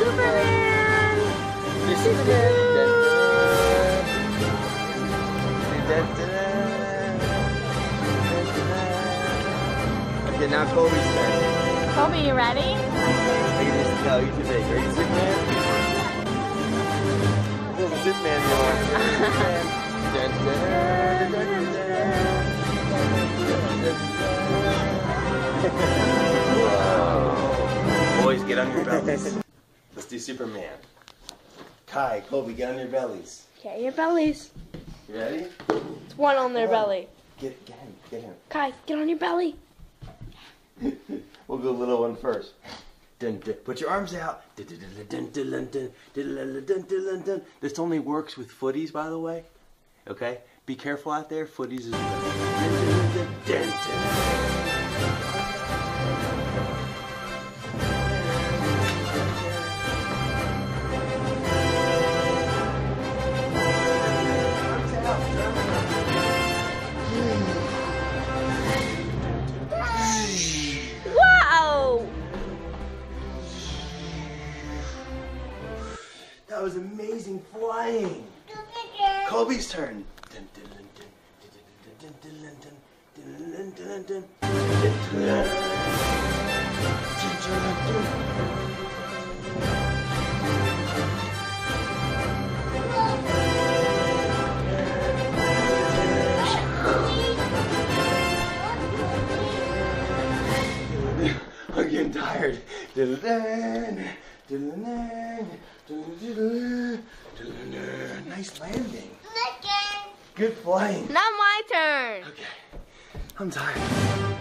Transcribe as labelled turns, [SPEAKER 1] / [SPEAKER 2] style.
[SPEAKER 1] Superman!
[SPEAKER 2] This is Okay, now Kobe's turn.
[SPEAKER 1] Kobe, you ready?
[SPEAKER 2] Look at tell you today. Are you Superman? Little zip man Boys, get on your. Let's do Superman. Kai, Kobe, get on your bellies.
[SPEAKER 1] Get your bellies.
[SPEAKER 2] You ready?
[SPEAKER 1] It's one on their
[SPEAKER 2] on.
[SPEAKER 1] belly.
[SPEAKER 2] Get, get him, get him.
[SPEAKER 1] Kai, get on your belly.
[SPEAKER 2] we'll go little one first. Dun, dun, put your arms out. This only works with footies, by the way. Okay? Be careful out there. Footies is. That was amazing flying. Kobe's turn. I'm getting tired. Nice landing. Good flying.
[SPEAKER 1] Now my turn.
[SPEAKER 2] Okay. I'm tired.